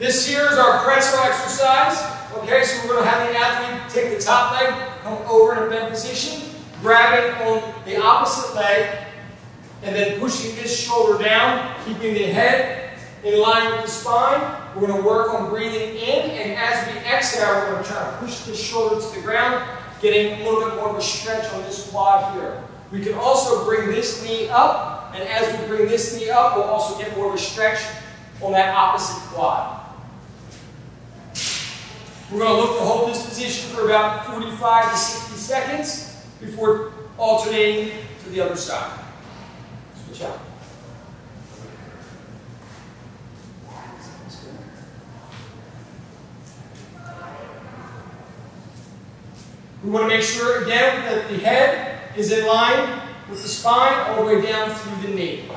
This here is our pretzel exercise. Okay, so we're going to have the athlete take the top leg, come over in a bent position, grabbing on the opposite leg, and then pushing this shoulder down, keeping the head in line with the spine. We're going to work on breathing in, and as we exhale, we're going to try to push the shoulder to the ground, getting a little bit more of a stretch on this quad here. We can also bring this knee up, and as we bring this knee up, we'll also get more of a stretch on that opposite quad. We're going to look to hold this position for about 45 to 60 seconds before alternating to the other side. Switch out. We want to make sure, again, that the head is in line with the spine all the way down through the knee.